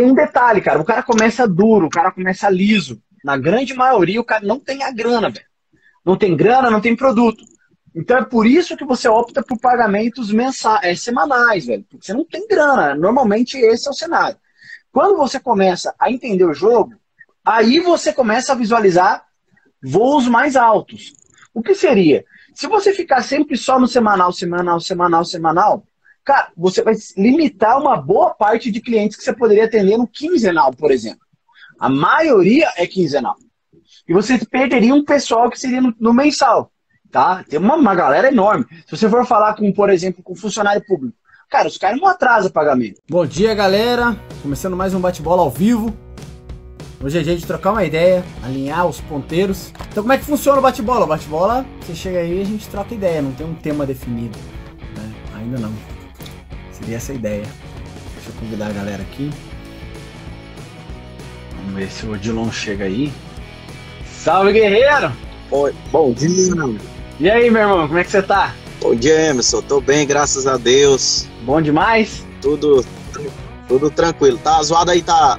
tem um detalhe, cara. O cara começa duro, o cara começa liso. Na grande maioria, o cara não tem a grana, velho. Não tem grana, não tem produto. Então é por isso que você opta por pagamentos mensais, é, semanais, velho. Porque você não tem grana. Normalmente esse é o cenário. Quando você começa a entender o jogo, aí você começa a visualizar voos mais altos. O que seria? Se você ficar sempre só no semanal, semanal, semanal, semanal, cara, você vai limitar uma boa parte de clientes que você poderia atender no quinzenal, por exemplo. A maioria é quinzenal. E você perderia um pessoal que seria no, no mensal. Tá? Tem uma, uma galera enorme. Se você for falar com, por exemplo, com funcionário público, cara, os caras não atrasam pagamento. Bom dia, galera. Começando mais um bate-bola ao vivo. Hoje é dia de trocar uma ideia, alinhar os ponteiros. Então, como é que funciona o bate-bola? Bate-bola, você chega aí e a gente troca ideia, não tem um tema definido. Né? Ainda não. Seria essa a ideia. Deixa eu convidar a galera aqui. Vamos ver se o Odilon chega aí. Salve, guerreiro! Oi, bom dia. E aí, meu irmão, como é que você tá? Bom dia, Emerson. Tô bem, graças a Deus. Bom demais? Tudo, tudo tranquilo. Tá zoado aí, tá?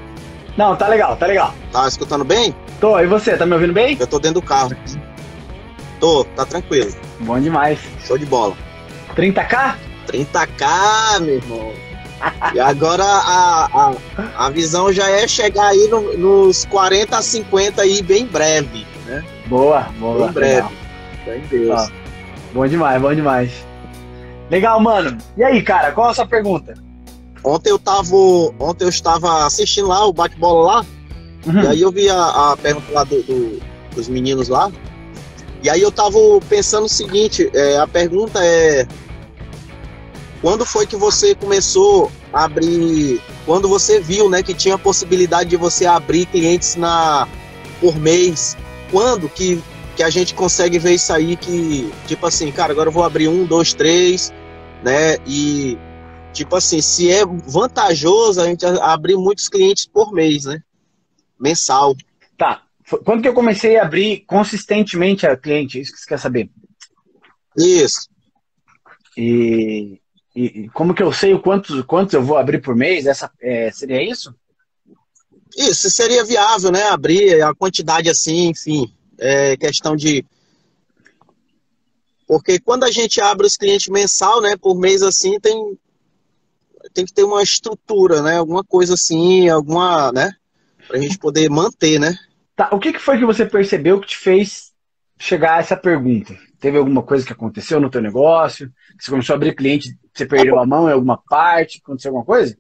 Não, tá legal, tá legal. Tá escutando bem? Tô, e você, tá me ouvindo bem? Eu tô dentro do carro. Tô, tá tranquilo. Bom demais. Show de bola. 30k? 30k, meu irmão. E agora a, a, a visão já é chegar aí no, nos 40 a 50 aí bem breve, né? Boa, boa. Bem breve. Bem Deus. Ó, bom demais, bom demais. Legal, mano. E aí, cara, qual a sua pergunta? Ontem eu tava, ontem eu estava assistindo lá o bate-bola lá, Uhum. e aí eu vi a, a pergunta lá do, do- dos meninos lá, e aí eu tava pensando o seguinte, é, a pergunta é quando foi que você começou a abrir, quando você viu, né, que tinha a possibilidade de você abrir clientes na por mês, quando que, que a gente consegue ver isso aí que, tipo assim, cara, agora eu vou abrir um, dois, três, né, e tipo assim, se é vantajoso a gente abrir muitos clientes por mês, né, mensal. Tá. Quando que eu comecei a abrir consistentemente a cliente? Isso que você quer saber. Isso. E, e- e como que eu sei o quantos, quantos eu vou abrir por mês? Essa, é, seria isso? Isso seria viável, né? Abrir a quantidade assim, enfim, é questão de. Porque quando a gente abre os clientes mensal, né, por mês assim, tem tem que ter uma estrutura, né? Alguma coisa assim, alguma, né? Pra gente poder manter, né? Tá. O que, que foi que você percebeu que te fez chegar a essa pergunta? Teve alguma coisa que aconteceu no teu negócio? Você começou a abrir cliente, você perdeu a mão em alguma parte? Aconteceu alguma coisa?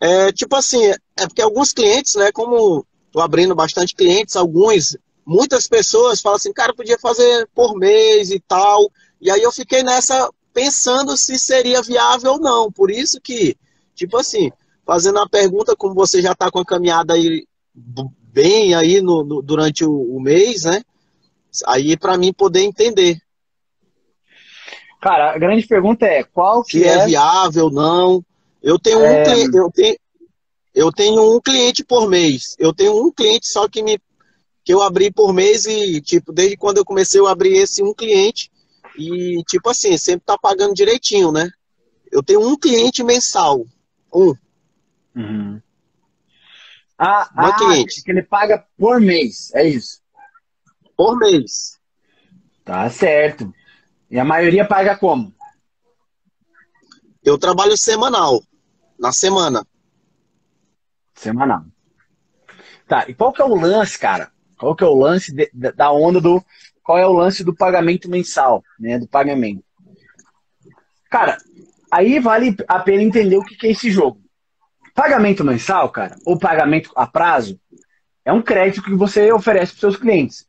É, tipo assim, é porque alguns clientes, né, como tô abrindo bastante clientes, alguns, muitas pessoas falam assim, cara, podia fazer por mês e tal. E aí eu fiquei nessa pensando se seria viável ou não. Por isso que, tipo assim, fazendo a pergunta, como você já tá com a caminhada aí bem aí no, no- durante o, o mês, né? Aí para mim poder entender Cara, a grande pergunta é qual que se é, é, viável não. Eu tenho É. um cliente, eu tenho, eu tenho um cliente por mês. Eu tenho um cliente só que me que eu abri por mês e tipo, desde quando eu comecei eu abri esse um cliente e tipo assim, sempre tá pagando direitinho, né? Eu tenho um cliente mensal. Um. Uhum. Ah, ah, cliente. que ele paga por mês, é isso. Por mês. Tá certo. E a maioria paga como? Eu trabalho semanal. Na semana. Semanal. Tá, e qual que é o lance, cara? Qual que é o lance de- da- da onda do. Qual é o lance do pagamento mensal, né? Do pagamento. Cara, aí vale a pena entender o que que é esse jogo. Pagamento mensal, cara, ou pagamento a prazo, é um crédito que você oferece para seus clientes.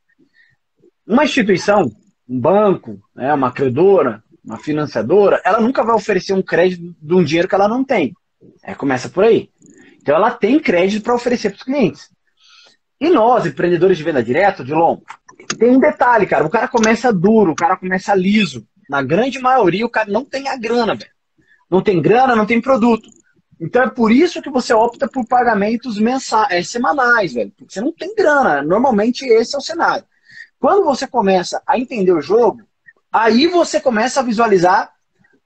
Uma instituição, um banco, né, uma credora, uma financiadora, ela nunca vai oferecer um crédito de um dinheiro que ela não tem. É, começa por aí. Então ela tem crédito para oferecer para os clientes. E nós, empreendedores de venda direta, Dilon, tem um detalhe, cara. O cara começa duro, o cara começa liso. Na grande maioria, o cara não tem a grana, velho. Não tem grana, não tem produto. Então é por isso que você opta por pagamentos mensais, é, semanais, velho. Porque você não tem grana. Normalmente esse é o cenário. Quando você começa a entender o jogo, aí você começa a visualizar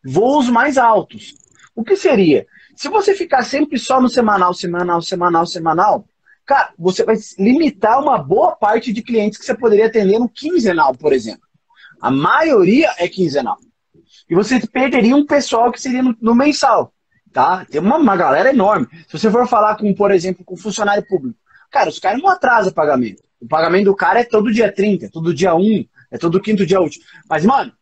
voos mais altos. O que seria? Se você ficar sempre só no semanal, semanal, semanal, semanal, cara, você vai limitar uma boa parte de clientes que você poderia atender no quinzenal, por exemplo. A maioria é quinzenal. E você perderia um pessoal que seria no, no mensal, tá? Tem uma, uma galera enorme. Se você for falar com, por exemplo, com funcionário público, cara, os caras não atrasam pagamento. O pagamento do cara é todo dia 30, é todo dia 1, é todo quinto dia útil. Mas, mano,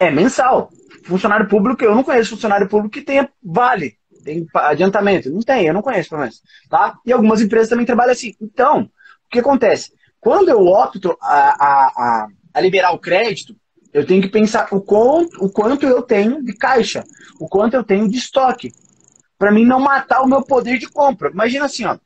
é mensal. Funcionário público, eu não conheço funcionário público que tenha vale, tem adiantamento. Não tem, eu não conheço, pelo menos. Tá? E algumas empresas também trabalham assim. Então, o que acontece? Quando eu opto a, a, a, liberar o crédito, eu tenho que pensar o quanto, o quanto eu tenho de caixa, o quanto eu tenho de estoque, para mim não matar o meu poder de compra. Imagina assim, ó,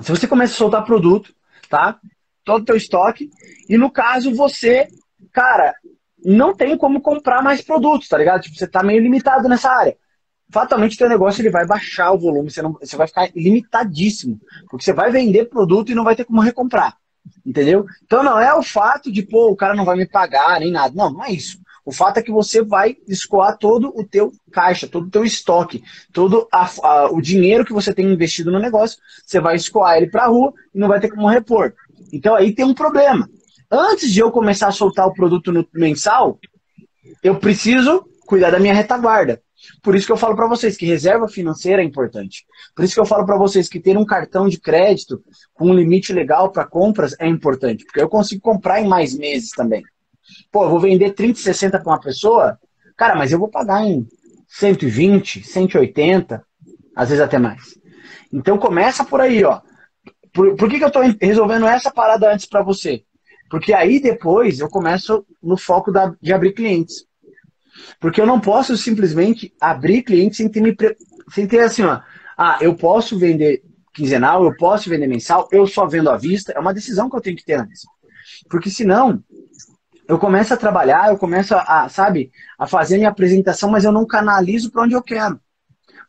se você começa a soltar produto, tá? Todo o teu estoque, e no caso você, cara, não tem como comprar mais produtos, tá ligado? Tipo, você tá meio limitado nessa área. Fatalmente, teu negócio ele vai baixar o volume, você, não, você vai ficar limitadíssimo, porque você vai vender produto e não vai ter como recomprar. Entendeu? Então não é o fato de, pô, o cara não vai me pagar nem nada. Não, não é isso. O fato é que você vai escoar todo o teu caixa, todo o teu estoque, todo a, a, o dinheiro que você tem investido no negócio, você vai escoar ele para a rua e não vai ter como repor. Então aí tem um problema. Antes de eu começar a soltar o produto no mensal, eu preciso cuidar da minha retaguarda. Por isso que eu falo para vocês que reserva financeira é importante. Por isso que eu falo para vocês que ter um cartão de crédito com um limite legal para compras é importante, porque eu consigo comprar em mais meses também. Pô, eu vou vender 30, 60 para uma pessoa, cara, mas eu vou pagar em 120, 180, às vezes até mais. Então começa por aí, ó. Por, por que, que eu estou resolvendo essa parada antes para você? Porque aí depois eu começo no foco da, de abrir clientes. Porque eu não posso simplesmente abrir cliente sem ter, me, sem ter assim, ó. Ah, eu posso vender quinzenal, eu posso vender mensal, eu só vendo à vista. É uma decisão que eu tenho que ter antes. Porque senão, eu começo a trabalhar, eu começo a, sabe, a fazer minha apresentação, mas eu não canalizo para onde eu quero.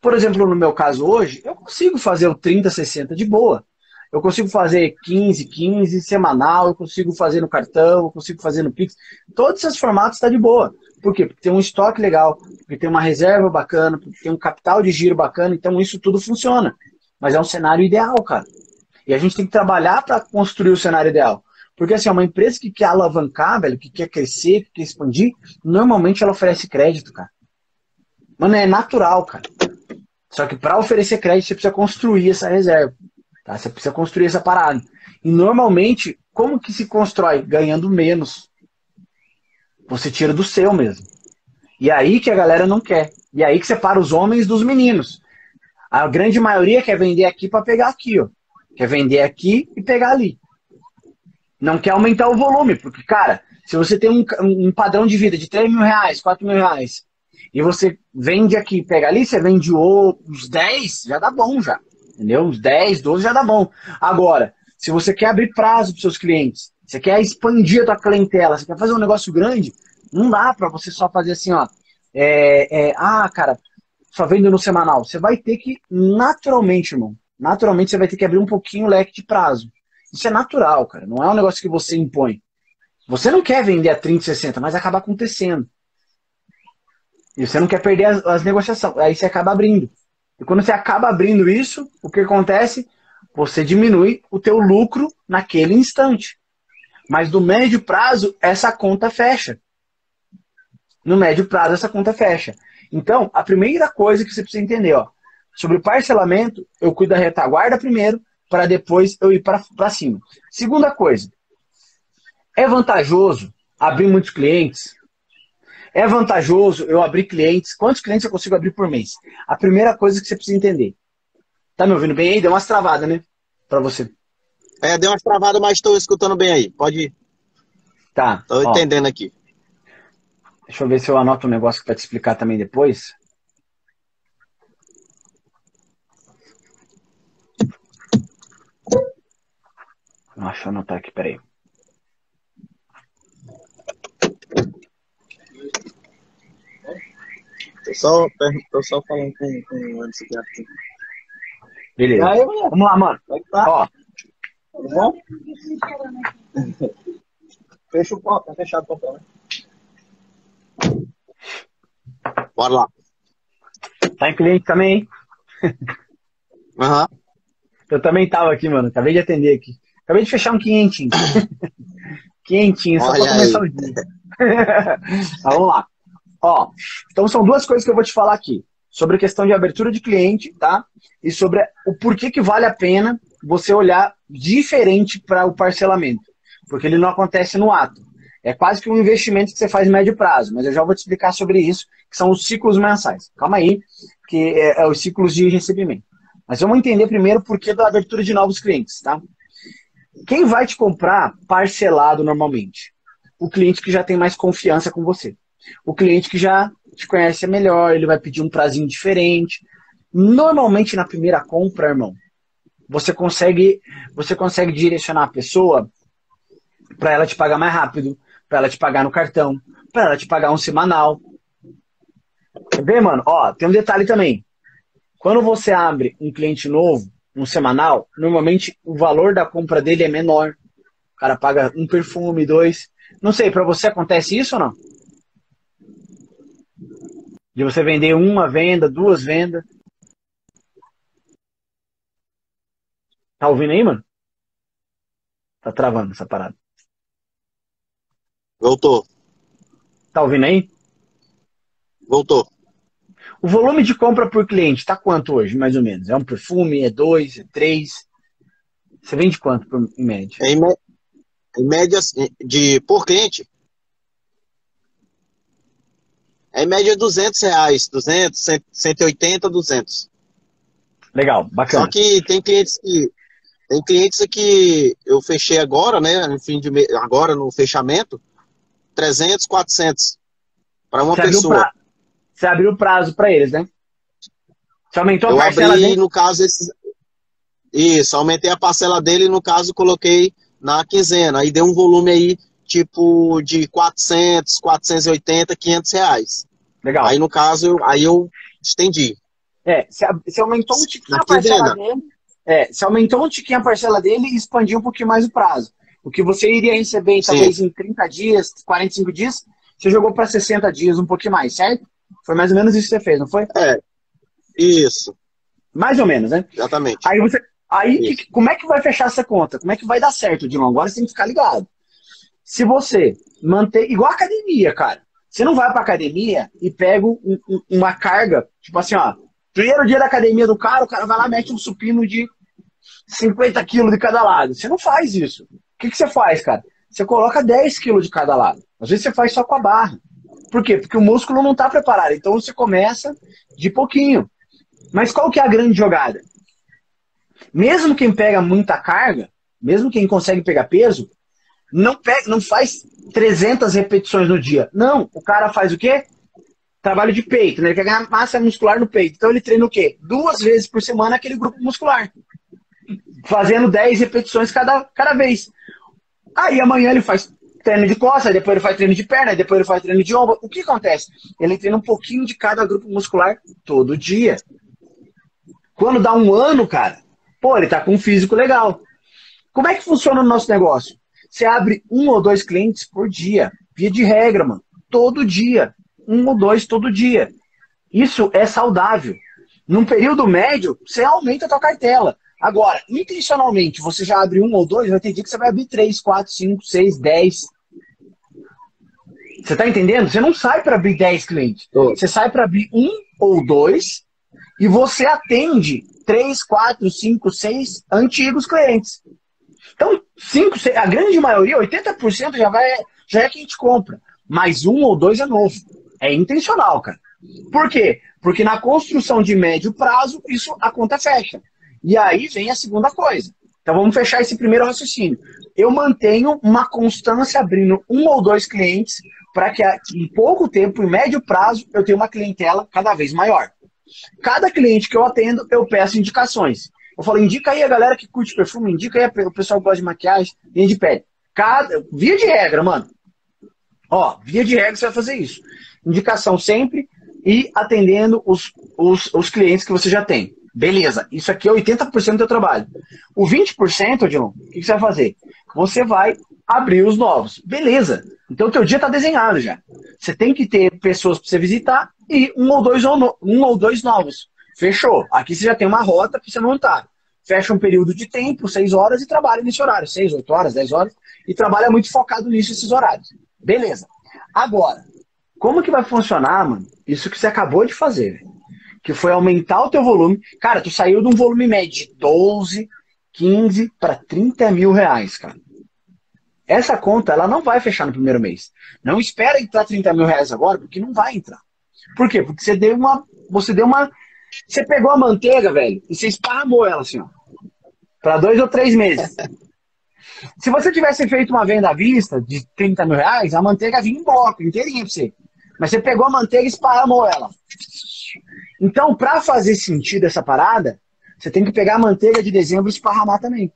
Por exemplo, no meu caso hoje, eu consigo fazer o 30, 60 de boa. Eu consigo fazer 15, 15 semanal, eu consigo fazer no cartão, eu consigo fazer no Pix. Todos esses formatos está de boa. Por quê? Porque tem um estoque legal, porque tem uma reserva bacana, porque tem um capital de giro bacana, então isso tudo funciona. Mas é um cenário ideal, cara. E a gente tem que trabalhar para construir o cenário ideal. Porque assim, uma empresa que quer alavancar, velho, que quer crescer, que quer expandir, normalmente ela oferece crédito, cara. Mano, é natural, cara. Só que para oferecer crédito, você precisa construir essa reserva. Tá? Você precisa construir essa parada. E normalmente, como que se constrói? Ganhando menos. Você tira do seu mesmo. E aí que a galera não quer. E aí que separa os homens dos meninos. A grande maioria quer vender aqui para pegar aqui, ó. Quer vender aqui e pegar ali. Não quer aumentar o volume, porque, cara, se você tem um, um padrão de vida de 3 mil reais, 4 mil reais, e você vende aqui pega ali, você vende os 10, já dá bom já. Entendeu? Uns 10, 12 já dá bom. Agora, se você quer abrir prazo para seus clientes, você quer expandir a tua clientela, você quer fazer um negócio grande, não dá para você só fazer assim, ó. É, é, ah, cara, só vendo no semanal. Você vai ter que, naturalmente, irmão, naturalmente você vai ter que abrir um pouquinho o leque de prazo. Isso é natural, cara. Não é um negócio que você impõe. Você não quer vender a 30, 60, mas acaba acontecendo. E você não quer perder as, as negociações. Aí você acaba abrindo. E quando você acaba abrindo isso, o que acontece? Você diminui o teu lucro naquele instante. Mas no médio prazo, essa conta fecha. No médio prazo, essa conta fecha. Então, a primeira coisa que você precisa entender, ó, sobre parcelamento, eu cuido da retaguarda primeiro, para depois eu ir para cima. Segunda coisa, é vantajoso abrir muitos clientes? É vantajoso eu abrir clientes? Quantos clientes eu consigo abrir por mês? A primeira coisa que você precisa entender. Tá me ouvindo bem aí? Deu umas travadas, né? Para você. É, deu umas travadas, mas estou escutando bem aí. Pode ir. Tá. Estou entendendo aqui. Deixa eu ver se eu anoto um negócio para te explicar também depois. Deixa eu anotar aqui, peraí. Tô só, tô só falando com, com o Anderson aqui. Beleza. Aí, Vamos lá, mano. Tá? Ó. Tudo bom? Fecha o copo, tá fechado o copo, né? Bora lá. Tá em cliente também, hein? Aham. Eu também tava aqui, mano. Acabei de atender aqui. Acabei de fechar um quinhentinho. quinhentinho, só pra começar o dia. Vamos lá. Ó, então são duas coisas que eu vou te falar aqui. Sobre a questão de abertura de cliente, tá? E sobre o porquê que vale a pena você olhar diferente para o parcelamento. Porque ele não acontece no ato. É quase que um investimento que você faz em médio prazo, mas eu já vou te explicar sobre isso, que são os ciclos mensais. Calma aí, que é, é os ciclos de recebimento. Mas vamos entender primeiro o porquê da abertura de novos clientes, tá? Quem vai te comprar parcelado normalmente? O cliente que já tem mais confiança com você. O cliente que já te conhece melhor, ele vai pedir um prazinho diferente. Normalmente na primeira compra, irmão, você consegue, você consegue direcionar a pessoa para ela te pagar mais rápido, para ela te pagar no cartão, para ela te pagar um semanal. Quer ver, mano? Ó, tem um detalhe também. Quando você abre um cliente novo, um semanal, normalmente o valor da compra dele é menor. O cara paga um perfume, dois. Não sei, para você acontece isso ou não? De você vender uma venda, duas vendas. Tá ouvindo aí, mano? Tá travando essa parada. Voltou. Tá ouvindo aí? Voltou. O volume de compra por cliente está quanto hoje, mais ou menos? É um perfume? É dois? É três? Você vende quanto por, em média? Em, me- em média, de, por cliente, é em média 200 reais. 200, 100, 180, 200. Legal, Só bacana. que tem clientes que tem clientes que eu fechei agora, né, no fim de agora no fechamento, 300, 400 para uma Você pessoa. Você abriu o prazo para eles, né? Você aumentou a Eu parcela abri, dele? no caso, isso, aumentei a parcela dele, no caso, coloquei na quinzena. Aí deu um volume aí, tipo, de 400, 480, 500 reais. Legal. Aí, no caso, eu, aí eu estendi. É, você, aumentou um tiquinho Na a parcela quinzena. dele. É, você aumentou um tiquinho a parcela dele e expandiu um pouquinho mais o prazo. O que você iria receber, Sim. talvez, em 30 dias, 45 dias, você jogou para 60 dias, um pouquinho mais, certo? Foi mais ou menos isso que você fez, não foi? Isso, Mais ou menos, né? exatamente. Aí você. Aí, que- como é que vai fechar essa conta? Como é que vai dar certo, Dilon? Agora você tem que ficar ligado. Se você manter. Igual a academia, cara. Você não vai pra academia e pega um- um- uma carga, tipo assim, ó. Primeiro dia da academia do cara, o cara vai lá e mete um supino de 50 quilos de cada lado. Você não faz isso. O que, que você faz, cara? Você coloca 10 quilos de cada lado. Às vezes você faz só com a barra. Por quê? Porque o músculo não está preparado. Então você começa de pouquinho. Mas qual que é a grande jogada? Mesmo quem pega muita carga, mesmo quem consegue pegar peso, não, pega, não faz 300 repetições no dia. Não, o cara faz o quê? Trabalho de peito, né? Ele quer ganhar massa muscular no peito. Então ele treina o quê? Duas vezes por semana aquele grupo muscular. Fazendo 10 repetições cada, cada vez. Aí amanhã ele faz treino de costas, aí depois ele faz treino de perna, depois ele faz treino de ombro. O que acontece? Ele treina um pouquinho de cada grupo muscular todo dia. Quando dá um ano, cara, pô, ele tá com um físico legal. Como é que funciona o nosso negócio? Você abre um ou dois clientes por dia, via de regra, mano. Todo dia. Um ou dois todo dia. Isso é saudável. Num período médio, você aumenta a tua cartela. Agora, intencionalmente, você já abre um ou dois, vai ter dia que você vai abrir três, quatro, cinco, seis, dez. Você tá entendendo? Você não sai para abrir dez clientes. Tô. Você sai para abrir um ou dois e você atende três, quatro, cinco, seis antigos clientes. Então, cinco, seis, a grande maioria, 80% já, vai, já é quem te compra. Mas um ou dois é novo. É intencional, cara. Por quê? Porque na construção de médio prazo, isso a conta fecha. E aí vem a segunda coisa. Então vamos fechar esse primeiro raciocínio. Eu mantenho uma constância abrindo um ou dois clientes para que em pouco tempo, em médio prazo, eu tenha uma clientela cada vez maior. Cada cliente que eu atendo, eu peço indicações. Eu falo, indica aí a galera que curte perfume, indica aí o pessoal que gosta de maquiagem, linha de pele. Cada, via de regra, mano. Ó, via de regra você vai fazer isso. Indicação sempre e atendendo os, os, os clientes que você já tem. Beleza, isso aqui é 80% do teu trabalho. O 20%, Dilon, o que você vai fazer? Você vai abrir os novos. Beleza. Então o teu dia está desenhado já. Você tem que ter pessoas para você visitar e um ou dois, um ou dois novos. Fechou. Aqui você já tem uma rota para você montar. Fecha um período de tempo, seis horas, e trabalha nesse horário. Seis, oito horas, dez horas. E trabalha muito focado nisso, esses horários. Beleza. Agora, como que vai funcionar, mano? Isso que você acabou de fazer, que foi aumentar o teu volume. Cara, tu saiu de um volume médio de 12, 15 para 30 mil reais, cara. Essa conta, ela não vai fechar no primeiro mês. Não espera entrar 30 mil reais agora, porque não vai entrar. Por quê? Porque você deu uma. Você deu uma. Você pegou a manteiga, velho, e você esparramou ela assim, ó. Pra dois ou três meses. Se você tivesse feito uma venda à vista de 30 mil reais, a manteiga vinha em bloco, inteirinha pra você. Mas você pegou a manteiga e esparramou ela. Então, para fazer sentido essa parada, você tem que pegar a manteiga de dezembro e esparramar também.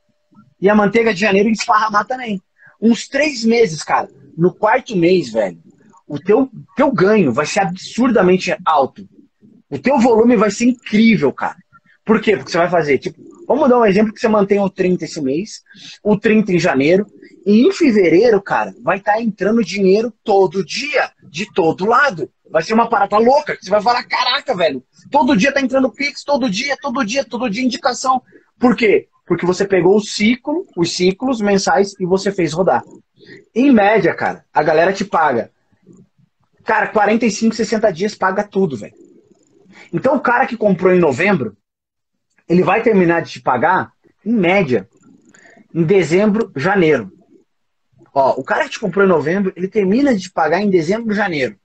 E a manteiga de janeiro e esparramar também. Uns três meses, cara. No quarto mês, velho, o teu, teu ganho vai ser absurdamente alto. O teu volume vai ser incrível, cara. Por quê? Porque você vai fazer, tipo, vamos dar um exemplo que você mantém o 30 esse mês, o 30 em janeiro, e em fevereiro, cara, vai estar tá entrando dinheiro todo dia, de todo lado. Vai ser uma parada louca. Você vai falar, caraca, velho, todo dia tá entrando Pix, todo dia, todo dia, todo dia indicação. Por quê? Porque você pegou o ciclo, os ciclos mensais e você fez rodar. Em média, cara, a galera te paga. Cara, 45, 60 dias paga tudo, velho. Então o cara que comprou em novembro, ele vai terminar de te pagar, em média, em dezembro, janeiro. Ó, o cara que te comprou em novembro, ele termina de pagar em dezembro, janeiro.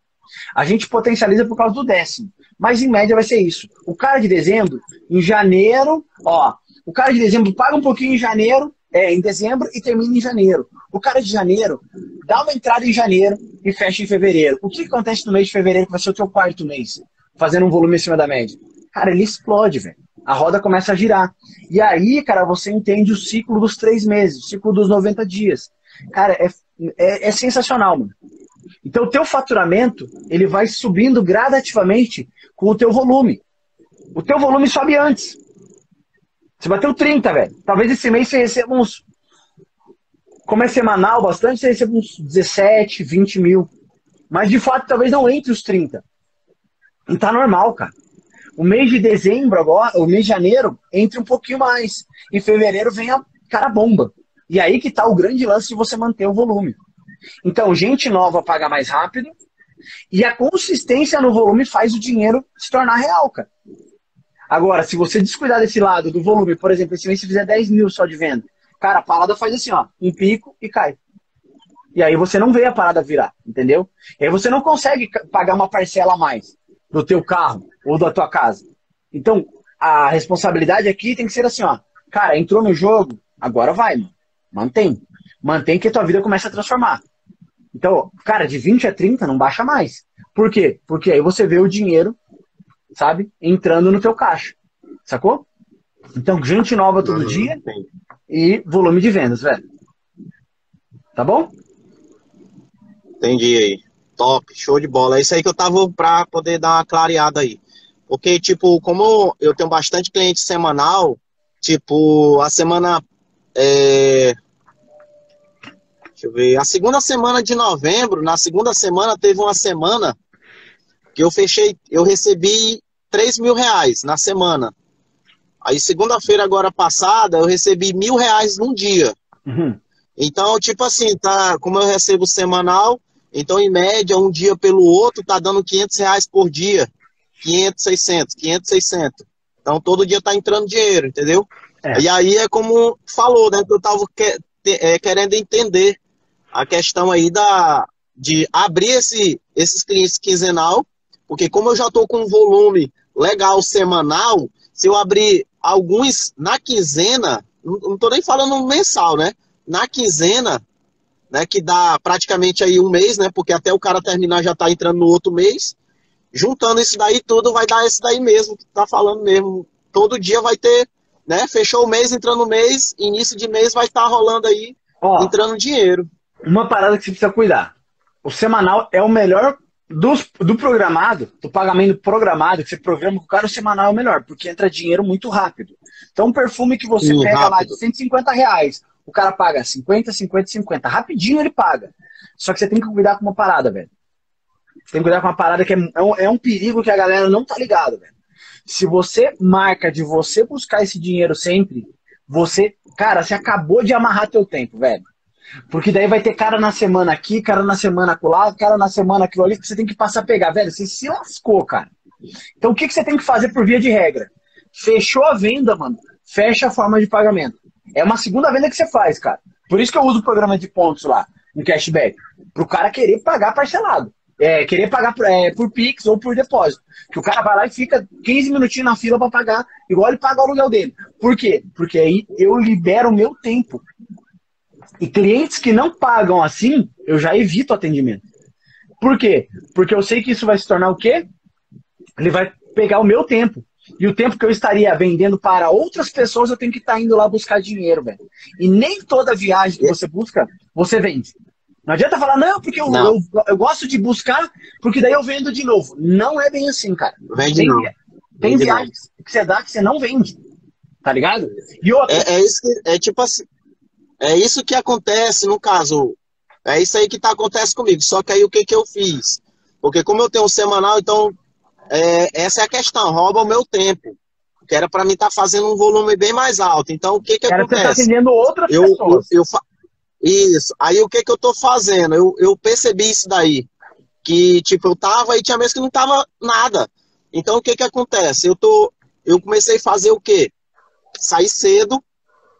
A gente potencializa por causa do décimo. Mas em média vai ser isso. O cara de dezembro, em janeiro, ó, o cara de dezembro paga um pouquinho em janeiro, é, em dezembro e termina em janeiro. O cara de janeiro dá uma entrada em janeiro e fecha em fevereiro. O que acontece no mês de fevereiro, que vai ser o teu quarto mês, fazendo um volume acima da média? Cara, ele explode, velho. A roda começa a girar. E aí, cara, você entende o ciclo dos três meses, o ciclo dos 90 dias. Cara, é, é, é sensacional, mano. Então, o teu faturamento, ele vai subindo gradativamente com o teu volume. O teu volume sobe antes. Você bateu 30, velho. Talvez esse mês você receba uns... Como é semanal bastante, você receba uns 17, 20 mil. Mas, de fato, talvez não entre os 30. E tá normal, cara. O mês de dezembro agora, o mês de janeiro, entre um pouquinho mais. Em fevereiro vem a cara bomba. E aí que está o grande lance de você manter o volume. Então, gente nova paga mais rápido e a consistência no volume faz o dinheiro se tornar real, cara. Agora, se você descuidar desse lado do volume, por exemplo, esse mês você fizer 10 mil só de venda, cara, a parada faz assim, ó, um pico e cai. E aí você não vê a parada virar, entendeu? E aí você não consegue pagar uma parcela a mais do teu carro ou da tua casa. Então, a responsabilidade aqui tem que ser assim, ó, cara, entrou no jogo, agora vai, mano. Mantém. Mantém que a tua vida começa a transformar. Então, cara, de 20 a 30 não baixa mais. Por quê? Porque aí você vê o dinheiro, sabe, entrando no teu caixa. Sacou? Então, gente nova todo uhum, dia e volume de vendas, velho. Tá bom? Entendi aí. Top, show de bola. É isso aí que eu tava pra poder dar uma clareada aí. Porque, tipo, como eu tenho bastante cliente semanal, tipo, a semana é... Deixa eu ver. A segunda semana de novembro, na segunda semana, teve uma semana que eu fechei, eu recebi 3 mil reais na semana. Aí, segunda-feira agora passada, eu recebi mil reais num dia. Uhum. Então, tipo assim, tá, como eu recebo semanal, então, em média, um dia pelo outro, tá dando 500 reais por dia. 500, 600, 500, 600. Então, todo dia tá entrando dinheiro, entendeu? É. E aí é como falou, né? Que eu estava que, é, querendo entender a questão aí da, de abrir esse, esses clientes quinzenal, porque como eu já estou com um volume legal semanal, se eu abrir alguns na quinzena, não estou nem falando mensal, né? Na quinzena, né, que dá praticamente aí um mês, né? Porque até o cara terminar já está entrando no outro mês. Juntando isso daí tudo, vai dar esse daí mesmo, que tá falando mesmo. Todo dia vai ter né? Fechou o mês, entrando o mês, início de mês vai estar tá rolando aí, entrando dinheiro. Uma parada que você precisa cuidar. O semanal é o melhor dos, do programado, do pagamento programado, que você programa com o cara, o semanal é o melhor, porque entra dinheiro muito rápido. Então, um perfume que você Sim, pega rápido. lá de 150 reais, o cara paga 50, 50, 50. Rapidinho ele paga. Só que você tem que cuidar com uma parada, velho. Você tem que cuidar com uma parada que é, é, um, é um perigo que a galera não tá ligado, velho. Se você marca de você buscar esse dinheiro sempre, você, cara, você acabou de amarrar teu tempo, velho. Porque daí vai ter cara na semana aqui, cara na semana acolá, cara na semana aquilo ali, que você tem que passar a pegar. Velho, você se lascou, cara. Então o que, que você tem que fazer por via de regra? Fechou a venda, mano. Fecha a forma de pagamento. É uma segunda venda que você faz, cara. Por isso que eu uso o programa de pontos lá, no cashback. Pro cara querer pagar parcelado. É, querer pagar por, é, por Pix ou por depósito. Que o cara vai lá e fica 15 minutinhos na fila para pagar, igual ele paga o aluguel dele. Por quê? Porque aí eu libero o meu tempo. E clientes que não pagam assim, eu já evito atendimento. Por quê? Porque eu sei que isso vai se tornar o quê? Ele vai pegar o meu tempo. E o tempo que eu estaria vendendo para outras pessoas, eu tenho que estar indo lá buscar dinheiro, velho. E nem toda viagem que você busca, você vende. Não adianta falar, não, porque eu, eu, eu, gosto de buscar, porque daí eu vendo de novo. Não é bem assim, cara. Vende tem, não. Tem vende viagens não. que você dá que você não vende. Tá ligado? E outra. É, é, isso que, é tipo assim. É isso que acontece, no caso. É isso aí que tá, acontece comigo. Só que aí o que, que eu fiz? Porque como eu tenho um semanal, então é, essa é a questão, rouba o meu tempo. Que era para mim estar tá fazendo um volume bem mais alto. Então, o que que era acontece? Você tá atendendo outras eu, pessoas. Eu, eu fa... Isso. Aí, o que que eu tô fazendo? Eu, eu percebi isso daí. Que, tipo, eu tava e tinha mês que não tava nada. Então, o que que acontece? Eu, tô, eu comecei a fazer o quê? Sair cedo,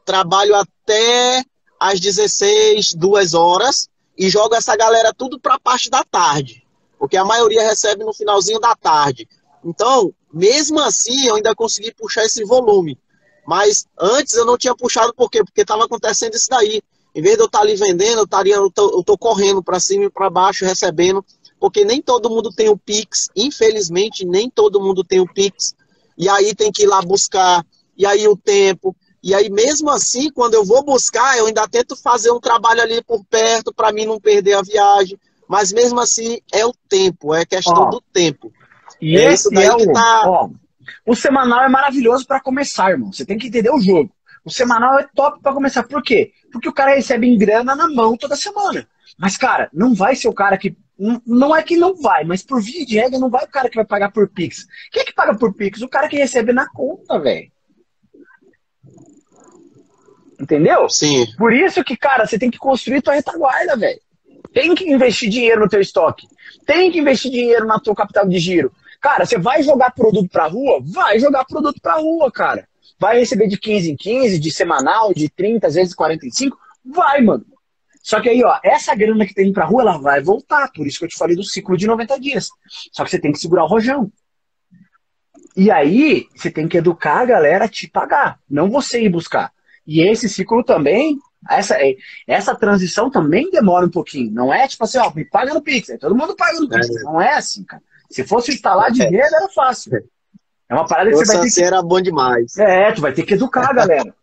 trabalho até às 16, 2 horas e jogo essa galera tudo para a parte da tarde porque a maioria recebe no finalzinho da tarde. Então, mesmo assim, eu ainda consegui puxar esse volume. Mas antes eu não tinha puxado por quê? Porque estava acontecendo isso daí. Em vez de eu estar tá ali vendendo, eu, estaria, eu, tô, eu tô correndo para cima e para baixo, recebendo, porque nem todo mundo tem o Pix. Infelizmente, nem todo mundo tem o Pix. E aí tem que ir lá buscar, e aí o tempo. E aí, mesmo assim, quando eu vou buscar, eu ainda tento fazer um trabalho ali por perto para mim não perder a viagem. Mas mesmo assim, é o tempo, é questão ó, do tempo. E é daí é que o, tá. Ó, o semanal é maravilhoso para começar, irmão. Você tem que entender o jogo. O semanal é top para começar. Por quê? Porque o cara recebe em grana na mão toda semana. Mas, cara, não vai ser o cara que. Não é que não vai, mas por via de regra não vai o cara que vai pagar por Pix. Quem é que paga por Pix? O cara que recebe na conta, velho. Entendeu? Sim. Por isso que, cara, você tem que construir tua retaguarda, velho. Tem que investir dinheiro no teu estoque. Tem que investir dinheiro na tua capital de giro. Cara, você vai jogar produto pra rua? Vai jogar produto pra rua, cara. Vai receber de 15 em 15, de semanal, de 30, às vezes 45? Vai, mano. Só que aí, ó, essa grana que tem pra rua, ela vai voltar. Por isso que eu te falei do ciclo de 90 dias. Só que você tem que segurar o rojão. E aí, você tem que educar a galera a te pagar, não você ir buscar. E esse ciclo também essa, é, essa transição também demora um pouquinho. Não é tipo assim, ó, me paga no Pix. Todo mundo paga no Pix. É. Não é assim, cara. Se fosse instalar dinheiro, era fácil. É uma parada que você vai ter que... era bom demais. É, tu vai ter que educar a galera.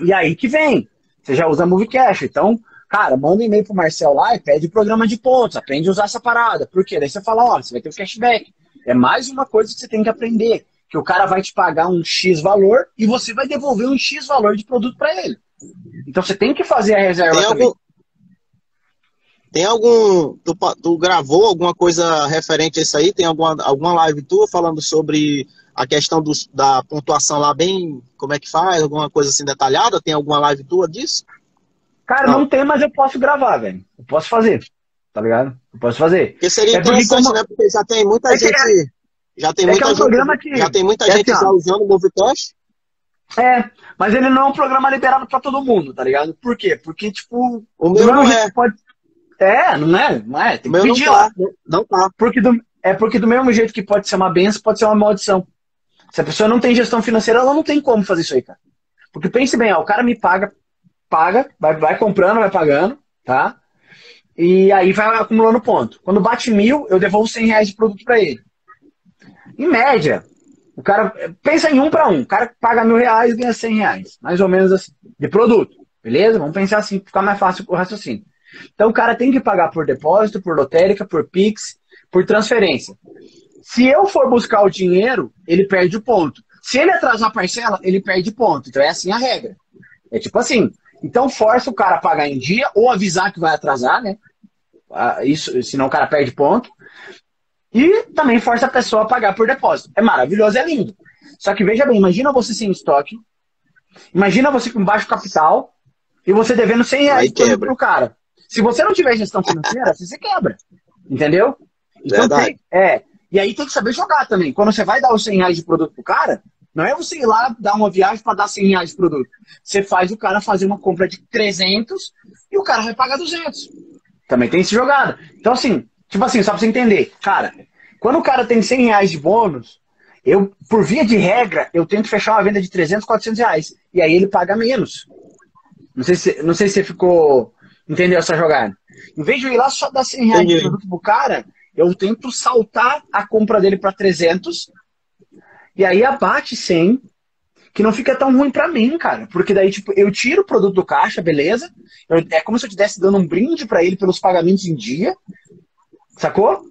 e aí que vem. Você já usa Movecash. Então, cara, manda um e-mail pro Marcel lá e pede programa de pontos. Aprende a usar essa parada. Por quê? Daí você fala, ó, você vai ter o cashback. É mais uma coisa que você tem que aprender. Que o cara vai te pagar um X valor e você vai devolver um X valor de produto para ele. Então você tem que fazer a reserva tem também. Algum, tem algum. Tu, tu, gravou alguma coisa referente a isso aí? Tem alguma, alguma live tua falando sobre a questão dos, da pontuação lá, bem. Como é que faz? Alguma coisa assim detalhada? Tem alguma live tua disso? Cara, não, não tem, mas eu posso gravar, velho. Eu posso fazer. Tá ligado? Eu posso fazer. Porque seria é interessante, como... né? Porque já tem muita é gente. É... Já tem é muita, é um gente, que... já tem muita gente assim, já usando o Movitest. É, mas ele não é um programa liberado para todo mundo, tá ligado? Por quê? Porque, tipo, o meu não é. Pode... É, não é, não é. Tem que pedir não tá, lá. Não tá. Porque do... É porque do mesmo jeito que pode ser uma benção, pode ser uma maldição. Se a pessoa não tem gestão financeira, ela não tem como fazer isso aí, cara. Porque pense bem, ó, o cara me paga, paga, vai, vai comprando, vai pagando, tá? E aí vai acumulando ponto. Quando bate mil, eu devolvo 100 reais de produto para ele. Em média, o cara pensa em um para um. O cara paga mil reais ganha cem reais. Mais ou menos assim. De produto. Beleza? Vamos pensar assim, ficar mais fácil o raciocínio. Então o cara tem que pagar por depósito, por lotérica, por Pix, por transferência. Se eu for buscar o dinheiro, ele perde o ponto. Se ele atrasar a parcela, ele perde ponto. Então é assim a regra. É tipo assim. Então força o cara a pagar em dia ou avisar que vai atrasar, né? Ah, isso, senão o cara perde ponto. E também força a pessoa a pagar por depósito. É maravilhoso, é lindo. Só que veja bem, imagina você sem estoque, imagina você com baixo capital e você devendo 100 reais pro cara. Se você não tiver gestão financeira, você quebra. Entendeu? Então tem, é. E aí tem que saber jogar também. Quando você vai dar os 100 reais de produto pro cara, não é você ir lá dar uma viagem para dar 100 reais de produto. Você faz o cara fazer uma compra de 300 e o cara vai pagar 200. Também tem esse jogada. Então, assim, tipo assim, só pra você entender. Cara, quando o cara tem 100 reais de bônus, eu, por via de regra, eu tento fechar uma venda de 300, 400 reais. E aí ele paga menos. Não sei se, não sei se você ficou. Entendeu essa jogada? Em vez de eu ir lá só dar 100 reais de produto pro cara, eu tento saltar a compra dele para 300 e aí abate 100, que não fica tão ruim para mim, cara. Porque daí, tipo, eu tiro o produto do caixa, beleza? Eu, é como se eu estivesse dando um brinde para ele pelos pagamentos em dia, sacou?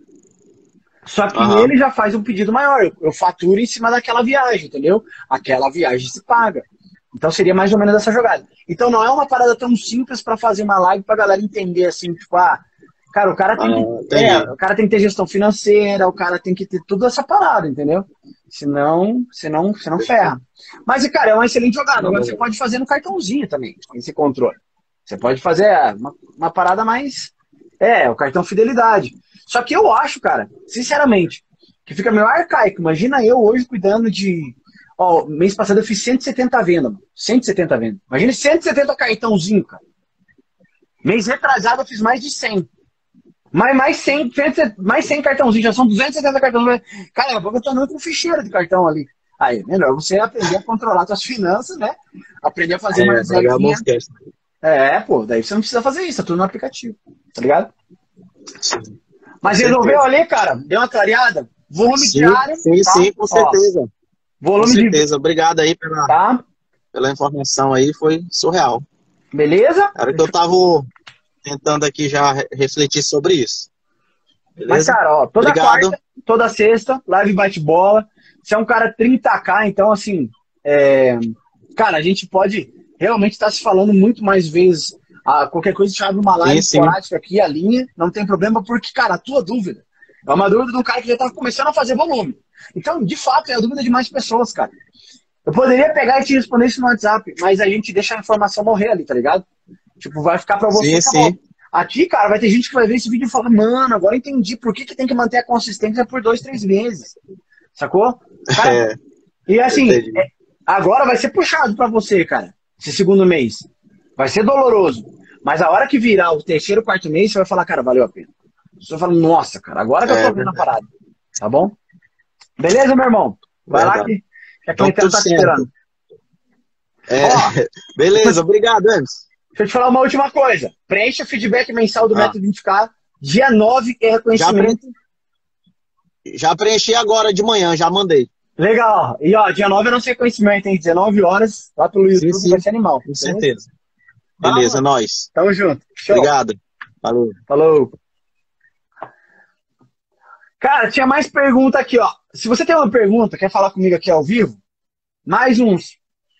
Só que uhum. ele já faz um pedido maior. Eu, faturo em cima daquela viagem, entendeu? Aquela viagem se paga. Então seria mais ou menos essa jogada. Então não é uma parada tão simples para fazer uma live pra galera entender assim, tipo, ah, cara, o cara tem, ah, que, é, o cara tem que ter gestão financeira, o cara tem que ter tudo essa parada, entendeu? Senão, senão, senão ferra. Mas, cara, é uma excelente jogada. Agora você pode fazer no cartãozinho também, esse controle. Você pode fazer uma, uma parada mais. É, o cartão fidelidade. Só que eu acho, cara, sinceramente, que fica meio arcaico. Imagina eu hoje cuidando de Ó, mês passado eu fiz 170 vendas, mano. 170 vendas. Imagina 170 cartãozinho, cara. Mês retrasado eu fiz mais de 100. Mais, mais, 100, mais 100 cartãozinhos, já são 270 cartões. Cara, eu tô andando com ficheiro de cartão ali. Aí, melhor você aprender a controlar suas finanças, né? Aprender a fazer é, mais É, pô, daí você não precisa fazer isso, tá tudo no aplicativo, tá ligado? Sim. Mas resolveu ali, cara, deu uma clareada? Volume sim, diário. Sim, tá? sim, com certeza. Ó, Volume Com certeza. De... Obrigado aí pela, tá? pela informação aí, foi surreal. Beleza? Era que eu tava tentando aqui já refletir sobre isso. Beleza? Mas, cara, ó, toda Obrigado. quarta, toda sexta, live bate-bola. Você é um cara 30k, então, assim, é... cara, a gente pode realmente estar tá se falando muito mais vezes. Ah, qualquer coisa, chave uma live esporádica aqui, a linha, não tem problema, porque, cara, a tua dúvida é uma dúvida de um cara que já tá começando a fazer volume. Então, de fato, é a dúvida de mais pessoas, cara. Eu poderia pegar e te responder isso no WhatsApp, mas a gente deixa a informação morrer ali, tá ligado? Tipo, vai ficar pra você. Sim, sim. Aqui, cara, vai ter gente que vai ver esse vídeo e falar, mano, agora entendi por que, que tem que manter a consistência por dois, três meses. Sacou? Cara, é, e assim, é, agora vai ser puxado pra você, cara, esse segundo mês. Vai ser doloroso. Mas a hora que virar o terceiro, quarto mês, você vai falar, cara, valeu a pena. Você vai falar, nossa, cara, agora que eu tô é, vendo a parada. Tá bom? Beleza, meu irmão? Vai lá que, que a clientela tá esperando. É, Ó, beleza, obrigado, Emerson. Deixa eu te falar uma última coisa. Preencha o feedback mensal do ah. Método 20K. Dia 9 é reconhecimento. Já, já preenchi agora de manhã, já mandei. Legal. E ó, dia 9 é nosso reconhecimento, tem 19 horas, lá pelo YouTube, sim, sim. vai ser animal. Com certeza. Beleza, nós. Tamo junto. Show. Obrigado. Falou. Falou. Cara, tinha mais pergunta aqui, ó. Se você tem uma pergunta, quer falar comigo aqui ao vivo, mais uns.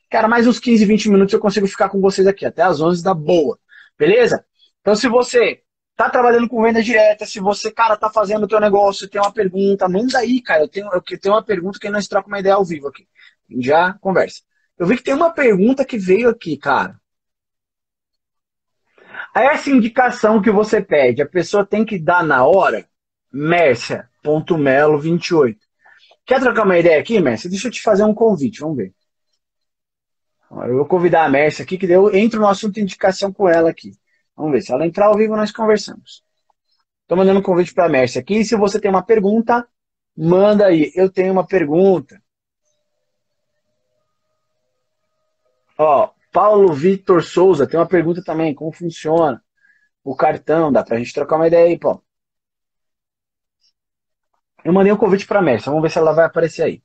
Cara, mais uns 15, 20 minutos eu consigo ficar com vocês aqui, até as 11 da boa. Beleza? Então, se você tá trabalhando com venda direta, se você, cara, tá fazendo o teu negócio, tem uma pergunta, manda aí, cara. Eu tenho, eu tenho uma pergunta que nós trocamos uma ideia ao vivo aqui. Já conversa. Eu vi que tem uma pergunta que veio aqui, cara. Essa indicação que você pede, a pessoa tem que dar na hora? Mércia, Melo28. Quer trocar uma ideia aqui, Mércia? Deixa eu te fazer um convite, vamos ver. Eu vou convidar a Mércia aqui, que eu entro no assunto de indicação com ela aqui. Vamos ver, se ela entrar ao vivo, nós conversamos. Estou mandando um convite para a Mércia aqui. Se você tem uma pergunta, manda aí. Eu tenho uma pergunta. Ó, Paulo Vitor Souza tem uma pergunta também. Como funciona o cartão? Dá para a gente trocar uma ideia aí, Paulo? Eu mandei um convite para a Mércia, vamos ver se ela vai aparecer aí.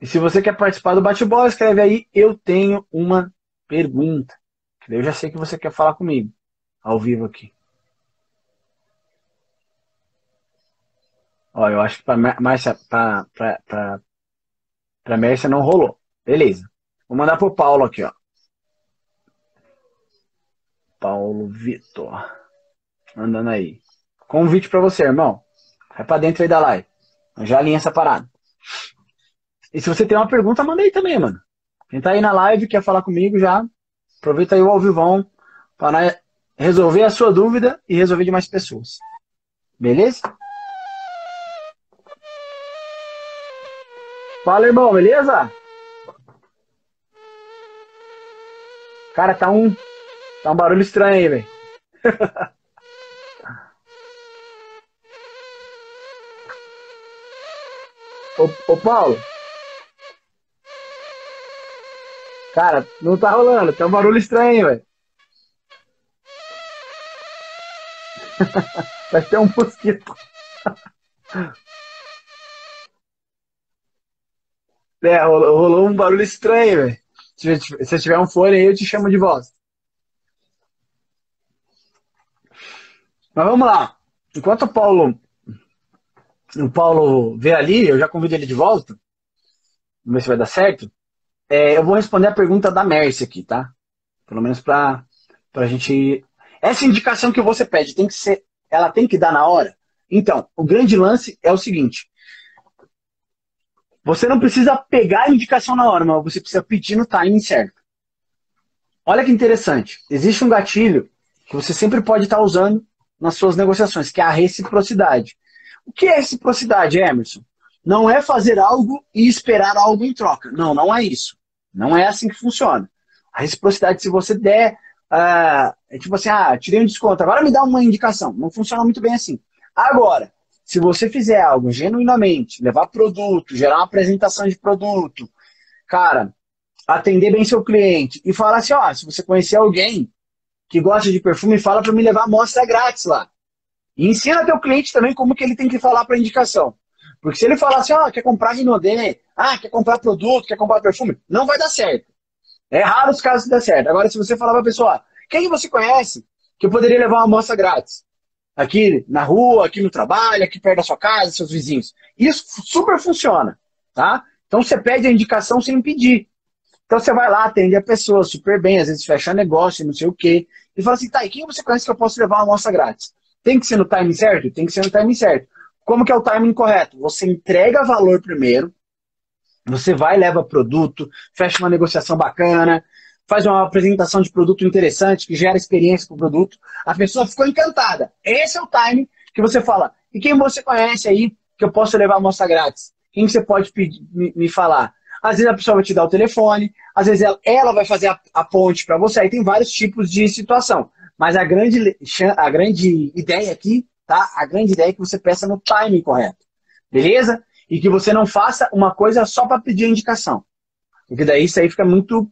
E se você quer participar do bate-bola, escreve aí, eu tenho uma pergunta. Eu já sei que você quer falar comigo, ao vivo aqui. Ó, eu acho que para Mércia não rolou. Beleza. Vou mandar pro Paulo aqui, ó. Paulo Vitor. Mandando aí. Convite para você, irmão. Vai para dentro aí da live. Já alinha essa parada. E se você tem uma pergunta, manda aí também, mano. Quem tá aí na live, quer falar comigo já, aproveita aí o ao vivão para resolver a sua dúvida e resolver de mais pessoas. Beleza? Fala, irmão, beleza? Cara, tá um, tá um barulho estranho aí, velho. ô, ô, Paulo. Cara, não tá rolando, tá um barulho estranho, velho. Vai ter um mosquito. É, rolou, rolou um barulho estranho, velho. Se, se tiver um fone aí, eu te chamo de voz. Mas vamos lá. Enquanto o Paulo, o Paulo vê ali, eu já convido ele de volta. Vamos ver se vai dar certo. É, eu vou responder a pergunta da Mercy aqui, tá? Pelo menos para a gente. Essa indicação que você pede tem que ser. Ela tem que dar na hora? Então, o grande lance é o seguinte: você não precisa pegar a indicação na hora, mas você precisa pedir no timing certo. Olha que interessante. Existe um gatilho que você sempre pode estar usando nas suas negociações, que é a reciprocidade. O que é reciprocidade, Emerson? Não é fazer algo e esperar algo em troca. Não, não é isso. Não é assim que funciona. A reciprocidade, se você der. Uh, é tipo assim, ah, tirei um desconto, agora me dá uma indicação. Não funciona muito bem assim. Agora, se você fizer algo genuinamente, levar produto, gerar uma apresentação de produto, cara, atender bem seu cliente e falar assim, ó, se você conhecer alguém que gosta de perfume, fala para me levar amostra grátis lá. E ensina teu cliente também como que ele tem que falar para indicação. Porque se ele falar assim, ó, quer comprar Rinodê, ah, quer comprar produto, quer comprar perfume, não vai dar certo. É raro os casos que dá certo. Agora, se você falar para a pessoa, quem você conhece que poderia levar uma amostra grátis? aqui na rua, aqui no trabalho, aqui perto da sua casa, seus vizinhos. Isso super funciona, tá? Então você pede a indicação sem pedir. Então você vai lá, atende a pessoa super bem, às vezes fecha negócio, não sei o quê, e fala assim, tá, e quem você conhece que eu posso levar uma amostra grátis? Tem que ser no time certo? Tem que ser no time certo. Como que é o timing correto? Você entrega valor primeiro, você vai, leva produto, fecha uma negociação bacana, faz uma apresentação de produto interessante, que gera experiência com o produto, a pessoa ficou encantada. Esse é o time que você fala. E quem você conhece aí que eu posso levar a amostra grátis? Quem você pode pedir, me, me, falar? Às vezes a pessoa vai te dar o telefone, às vezes ela, ela vai fazer a, a, ponte para você. Aí tem vários tipos de situação. Mas a grande, a grande ideia aqui, tá? A grande ideia é que você peça no timing correto. Beleza? E que você não faça uma coisa só para pedir indicação. Porque daí isso aí fica muito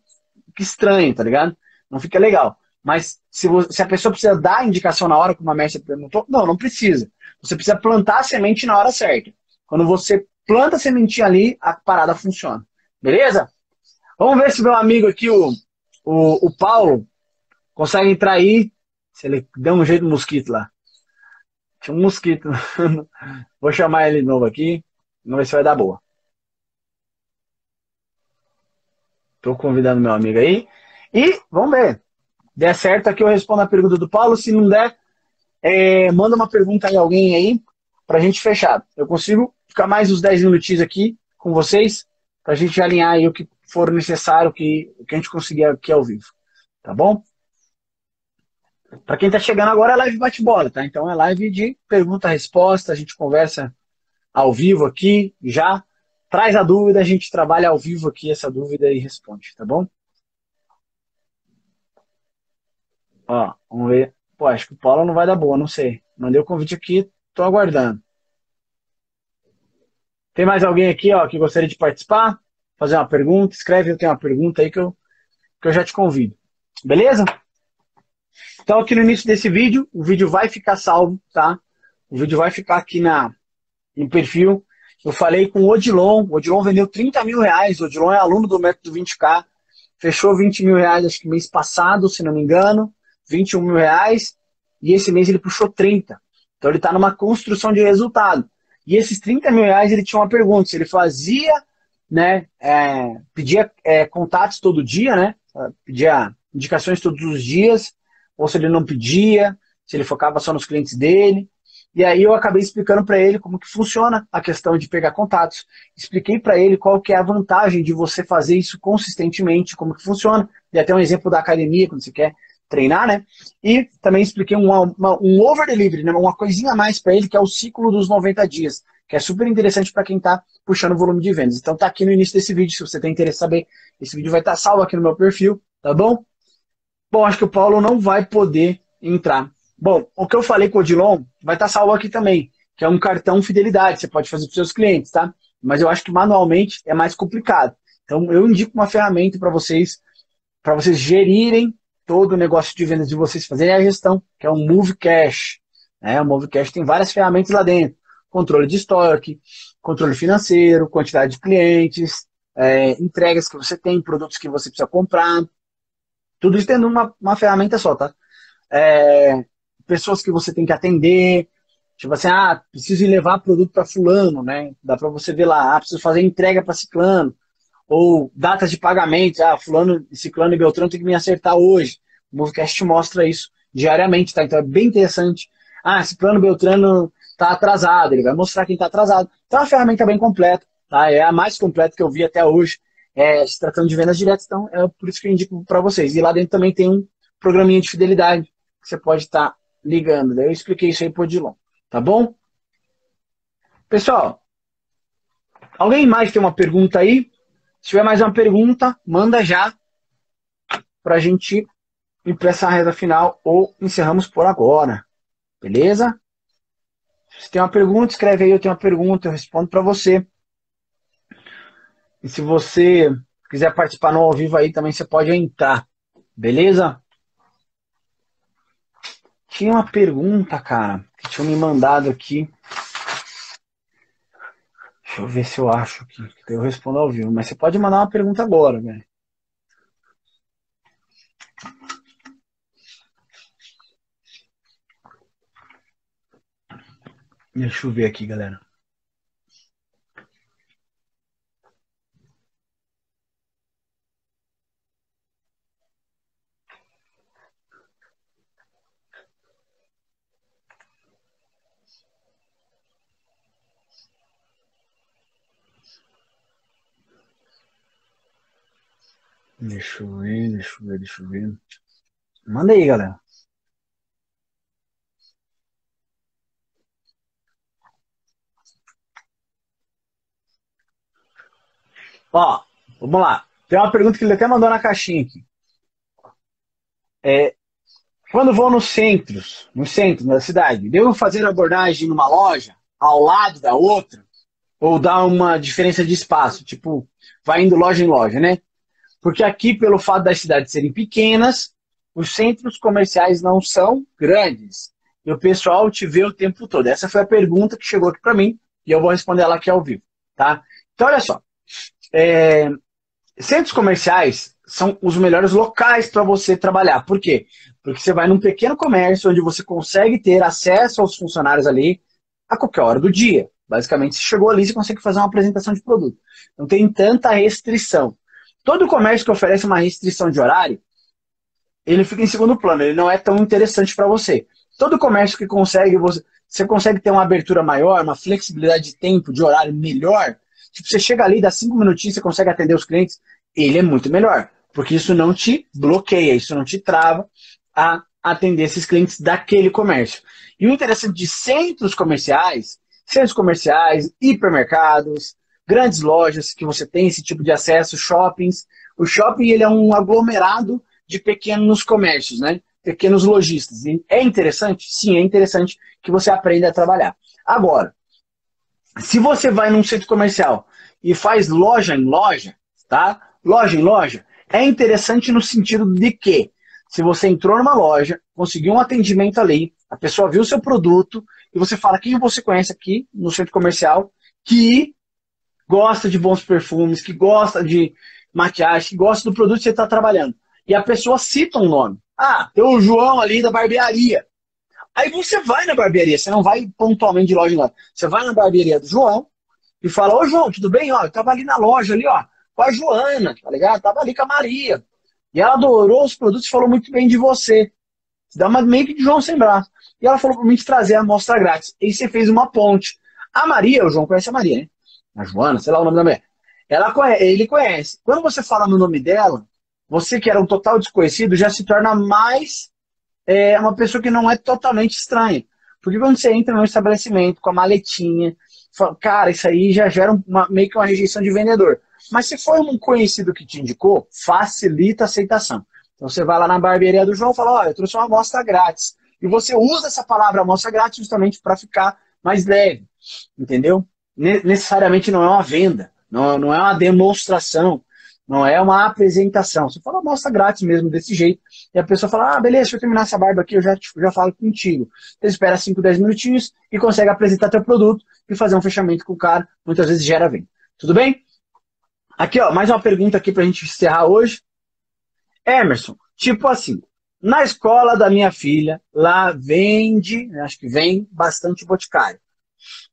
estranho, tá ligado? Não fica legal. Mas se, você, se a pessoa precisa dar indicação na hora, como a Mércia perguntou, não, não precisa. Você precisa plantar a semente na hora certa. Quando você planta a sementinha ali, a parada funciona. Beleza? Vamos ver se meu amigo aqui, o, o, o Paulo, consegue entrar aí. Se ele deu um jeito no mosquito lá. Tinha um mosquito. Vou chamar ele de novo aqui. Vamos ver se vai dar boa. Estou convidando meu amigo aí. E vamos ver. Der certo aqui, eu respondo a pergunta do Paulo. Se não der, é, manda uma pergunta em alguém aí para a gente fechar. Eu consigo ficar mais uns 10 minutinhos aqui com vocês para a gente alinhar aí o que for necessário, o que, que a gente conseguir aqui ao vivo. Tá bom? Para quem está chegando agora, é live bate-bola, tá? Então é live de pergunta-resposta, a gente conversa ao vivo aqui já traz a dúvida, a gente trabalha ao vivo aqui essa dúvida e responde, tá bom? Ó, vamos ver. Pô, acho que o Paulo não vai dar boa, não sei. Mandei o convite aqui, tô aguardando. Tem mais alguém aqui, ó, que gostaria de participar? Fazer uma pergunta? Escreve, eu tenho uma pergunta aí que eu, que eu já te convido. Beleza? Então, aqui no início desse vídeo, o vídeo vai ficar salvo, tá? O vídeo vai ficar aqui na, no perfil. Eu falei com o Odilon, o Odilon vendeu 30 mil reais, o Odilon é aluno do método 20K, fechou 20 mil reais, acho que mês passado, se não me engano, 21 mil reais, e esse mês ele puxou 30. Então ele está numa construção de resultado. E esses 30 mil reais ele tinha uma pergunta, se ele fazia, né, é, pedia é, contatos todo dia, né, pedia indicações todos os dias, ou se ele não pedia, se ele focava só nos clientes dele. E aí eu acabei explicando para ele como que funciona a questão de pegar contatos. Expliquei para ele qual que é a vantagem de você fazer isso consistentemente, como que funciona. E até um exemplo da academia, quando você quer treinar, né? E também expliquei uma, uma, um over delivery, né? uma coisinha a mais para ele, que é o ciclo dos 90 dias, que é super interessante para quem está puxando volume de vendas. Então tá aqui no início desse vídeo, se você tem interesse em saber, esse vídeo vai estar tá salvo aqui no meu perfil, tá bom? Bom, acho que o Paulo não vai poder entrar. Bom, o que eu falei com o Odilon vai estar tá salvo aqui também, que é um cartão fidelidade, você pode fazer para seus clientes, tá? Mas eu acho que manualmente é mais complicado. Então eu indico uma ferramenta para vocês, para vocês gerirem todo o negócio de vendas de vocês, fazerem a gestão, que é o Move Cash. Né? O Move Cash tem várias ferramentas lá dentro. Controle de estoque, controle financeiro, quantidade de clientes, é, entregas que você tem, produtos que você precisa comprar. Tudo isso tendo uma, uma ferramenta só, tá? É, pessoas que você tem que atender. Tipo assim, ah, preciso levar produto para fulano, né? Dá para você ver lá, ah, preciso fazer entrega para ciclano ou datas de pagamento, ah, fulano, ciclano e beltrano tem que me acertar hoje. O Movecast mostra isso diariamente, tá? Então é bem interessante. Ah, ciclano beltrano tá atrasado, ele vai mostrar quem tá atrasado. Então é uma ferramenta bem completa, tá? É a mais completa que eu vi até hoje, é, se tratando de vendas diretas, então é por isso que eu indico para vocês. E lá dentro também tem um programinha de fidelidade que você pode estar tá ligando. Daí eu expliquei isso aí pro Odilon, tá bom? Pessoal, alguém mais tem uma pergunta aí? Se tiver mais uma pergunta, manda já para a gente ir para essa reta final ou encerramos por agora. Beleza? Se tem uma pergunta, escreve aí, eu tenho uma pergunta, eu respondo para você. E se você quiser participar no ao vivo aí, também você pode entrar. Beleza? Tinha uma pergunta, cara, que tinham me mandado aqui. Deixa eu ver se eu acho que eu respondo ao vivo. Mas você pode mandar uma pergunta agora, velho. Deixa eu ver aqui, galera. Deixa eu ver, deixa eu ver, deixa eu ver. Manda aí, galera. Ó, vamos lá. Tem uma pergunta que ele até mandou na caixinha aqui. É, quando vou nos centros, no centro da cidade, devo fazer abordagem numa loja ao lado da outra? Ou dar uma diferença de espaço? Tipo, vai indo loja em loja, né? Porque aqui, pelo fato das cidades serem pequenas, os centros comerciais não são grandes. E o pessoal te vê o tempo todo. Essa foi a pergunta que chegou aqui para mim e eu vou responder ela aqui ao vivo. Tá? Então, olha só. É, centros comerciais são os melhores locais para você trabalhar. Por quê? Porque você vai num pequeno comércio onde você consegue ter acesso aos funcionários ali a qualquer hora do dia. Basicamente, você chegou ali, você consegue fazer uma apresentação de produto. Não tem tanta restrição. Todo comércio que oferece uma restrição de horário, ele fica em segundo plano, ele não é tão interessante para você. Todo comércio que consegue, você, você consegue ter uma abertura maior, uma flexibilidade de tempo, de horário melhor, tipo, você chega ali, dá cinco minutinhos, você consegue atender os clientes, ele é muito melhor. Porque isso não te bloqueia, isso não te trava a atender esses clientes daquele comércio. E o interessante de centros comerciais, centros comerciais, hipermercados, grandes lojas que você tem esse tipo de acesso, shoppings. O shopping ele é um aglomerado de pequenos comércios, né? pequenos lojistas. E é interessante? Sim, é interessante que você aprenda a trabalhar. Agora, se você vai num centro comercial e faz loja em loja, tá? Loja em loja, é interessante no sentido de que se você entrou numa loja, conseguiu um atendimento ali, a pessoa viu o seu produto e você fala quem você conhece aqui no centro comercial que gosta de bons perfumes, que gosta de maquiagem, que gosta do produto que você está trabalhando. E a pessoa cita um nome. Ah, tem o João ali da barbearia. Aí você vai na barbearia, você não vai pontualmente de loja em loja. Você vai na barbearia do João e fala, ô João, tudo bem? Ó, eu tava ali na loja ali, ó, com a Joana, tá ligado? tava ali com a Maria. E ela adorou os produtos e falou muito bem de você. dá uma que de João sem braço. E ela falou para mim te trazer a amostra grátis. E você fez uma ponte. A Maria, o João conhece a Maria, né? A Joana, sei lá o nome da mulher. Ela ele conhece. Quando você fala no nome dela, você que era um total desconhecido já se torna mais é, uma pessoa que não é totalmente estranha. Porque quando você entra no estabelecimento com a maletinha, fala, cara, isso aí já gera uma, meio que uma rejeição de vendedor. Mas se for um conhecido que te indicou, facilita a aceitação. Então você vai lá na barbearia do João e fala, ó, oh, eu trouxe uma amostra grátis. E você usa essa palavra amostra grátis justamente para ficar mais leve, entendeu? Necessariamente não é uma venda, não, não é uma demonstração, não é uma apresentação. Você fala amostra grátis mesmo, desse jeito. E a pessoa fala, ah, beleza, deixa eu terminar essa barba aqui, eu já, já falo contigo. Você espera 5, 10 minutinhos e consegue apresentar teu produto e fazer um fechamento com o cara. Muitas vezes gera venda. Tudo bem? Aqui, ó, mais uma pergunta aqui pra gente encerrar hoje. Emerson, tipo assim, na escola da minha filha, lá vende, acho que vem bastante boticário.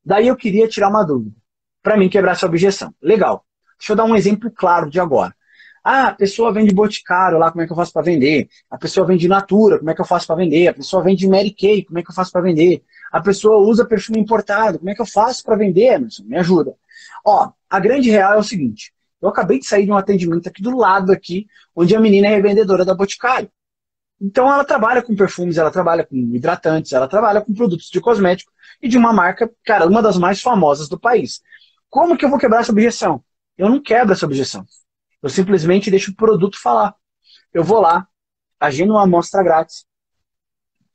Daí eu queria tirar uma dúvida, para mim quebrar essa objeção. Legal. Deixa eu dar um exemplo claro de agora. Ah, a pessoa vende boticário lá, como é que eu faço para vender? A pessoa vende Natura, como é que eu faço para vender? A pessoa vende Mary Kay, como é que eu faço para vender? A pessoa usa perfume importado, como é que eu faço para vender, Emerson? Me ajuda. Ó, a grande real é o seguinte, eu acabei de sair de um atendimento aqui do lado aqui, onde a menina é revendedora da Boticário. Então ela trabalha com perfumes, ela trabalha com hidratantes, ela trabalha com produtos de cosmético e de uma marca, cara, uma das mais famosas do país. Como que eu vou quebrar essa objeção? Eu não quebro essa objeção. Eu simplesmente deixo o produto falar. Eu vou lá, agendo uma amostra grátis.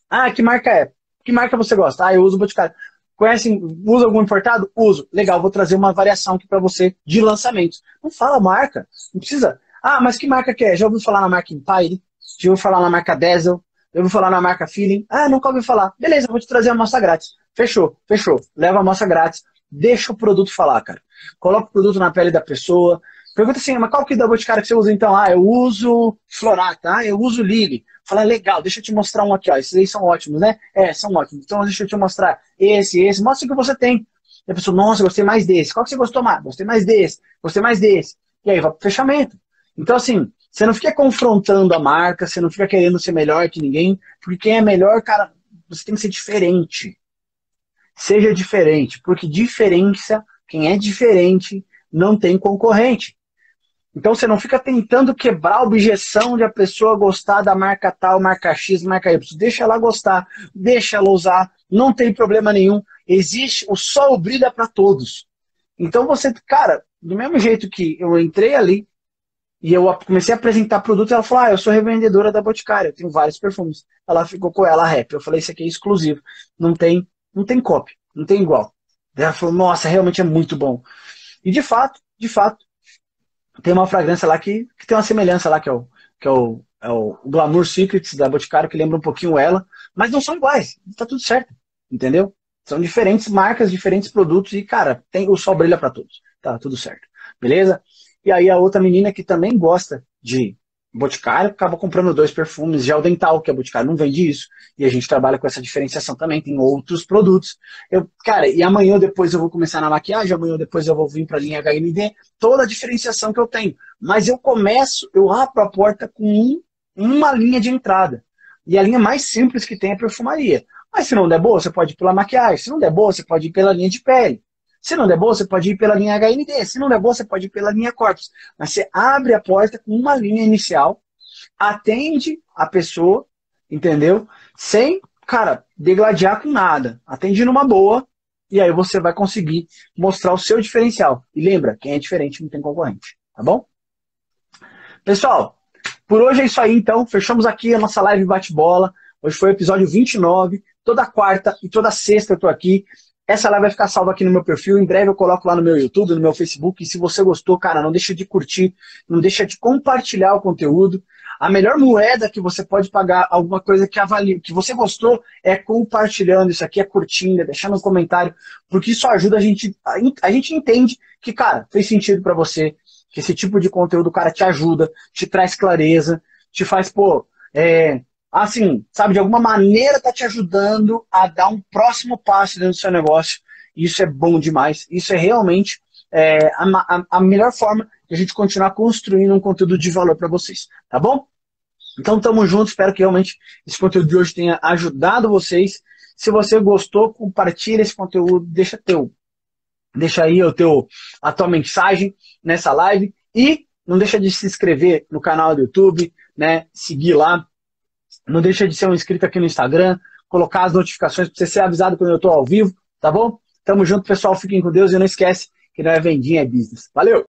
Ah, que marca é? Que marca você gosta? Ah, eu uso o Boticário. Conhecem, usa algum importado? Uso. Legal, vou trazer uma variação aqui para você de lançamentos. Não fala marca, não precisa. Ah, mas que marca que é? Já ouviu falar na marca Empire? Já ouviu falar na marca Diesel? Já ouviu falar na marca Feeling? Ah, nunca ouvi falar. Beleza, vou te trazer a amostra grátis. Fechou, fechou. Leva a amostra grátis. Deixa o produto falar, cara. Coloca o produto na pele da pessoa. Pergunta assim, mas qual que é da Boticário que você usa então? Ah, eu uso Florata, ah, eu uso Lily. Fala, legal, deixa eu te mostrar um aqui, ó. Esses aí são ótimos, né? É, são ótimos. Então deixa eu te mostrar esse, esse. Mostra o que você tem. E a pessoa, nossa, gostei mais desse. Qual que você gostou mais? Gostei mais desse. Gostei mais desse. E aí vai pro fechamento. Então, assim, você não fica confrontando a marca, você não fica querendo ser melhor que ninguém, porque quem é melhor, cara, você tem que ser diferente. Seja diferente, porque diferença, quem é diferente, não tem concorrente. Então você não fica tentando quebrar a objeção de a pessoa gostar da marca tal, marca X, marca Y. Deixa ela gostar, deixa ela usar, não tem problema nenhum. Existe, o sol brilha para todos. Então você, cara, do mesmo jeito que eu entrei ali e eu comecei a apresentar produto, ela falou: Ah, eu sou revendedora da Boticária, eu tenho vários perfumes. Ela ficou com ela a rap. Eu falei: Isso aqui é exclusivo, não tem, não tem cópia, não tem igual. Ela falou: Nossa, realmente é muito bom. E de fato, de fato, tem uma fragrância lá que, que tem uma semelhança lá, que é o, que é o, é o Glamour Secrets da Boticário, que lembra um pouquinho ela, mas não são iguais, tá tudo certo, entendeu? São diferentes marcas, diferentes produtos e, cara, tem o sol brilha para todos, tá tudo certo, beleza? E aí a outra menina que também gosta de Boticário acaba comprando dois perfumes, gel dental, que a Boticário não vende isso, e a gente trabalha com essa diferenciação também, tem outros produtos. Eu, cara, e amanhã depois eu vou começar na maquiagem, amanhã depois eu vou vir para a linha HND, toda a diferenciação que eu tenho. Mas eu começo, eu abro a porta com um, uma linha de entrada. E a linha mais simples que tem é perfumaria. Mas se não der boa, você pode ir pela maquiagem, se não der boa, você pode ir pela linha de pele. Se não der boa, você pode ir pela linha HND. Se não der boa, você pode ir pela linha Corpus. Mas você abre a porta com uma linha inicial, atende a pessoa, entendeu? Sem, cara, degladiar com nada. Atende numa boa, e aí você vai conseguir mostrar o seu diferencial. E lembra, quem é diferente não tem concorrente, tá bom? Pessoal, por hoje é isso aí então. Fechamos aqui a nossa live bate-bola. Hoje foi o episódio 29. Toda quarta e toda sexta eu tô aqui. Essa live vai ficar salva aqui no meu perfil. Em breve eu coloco lá no meu YouTube, no meu Facebook. E se você gostou, cara, não deixa de curtir, não deixa de compartilhar o conteúdo. A melhor moeda que você pode pagar alguma coisa que avalie, que você gostou, é compartilhando isso aqui, é curtindo, é deixando um comentário, porque isso ajuda a gente. A gente entende que, cara, fez sentido para você, que esse tipo de conteúdo, cara, te ajuda, te traz clareza, te faz, pô, é, assim, sabe, de alguma maneira tá te ajudando a dar um próximo passo dentro do seu negócio. Isso é bom demais. Isso é realmente é, a, a, a, melhor forma de a gente continuar construindo um conteúdo de valor para vocês. Tá bom? Então, tamo junto. Espero que realmente esse conteúdo de hoje tenha ajudado vocês. Se você gostou, compartilha esse conteúdo, deixa teu, deixa aí o teu, a tua mensagem nessa live e não deixa de se inscrever no canal do YouTube, né? Seguir lá. Não deixa de ser um inscrito aqui no Instagram, colocar as notificações para você ser avisado quando eu estou ao vivo, tá bom? Tamo junto, pessoal. Fiquem com Deus e não esquece que não é vendinha, é business. Valeu!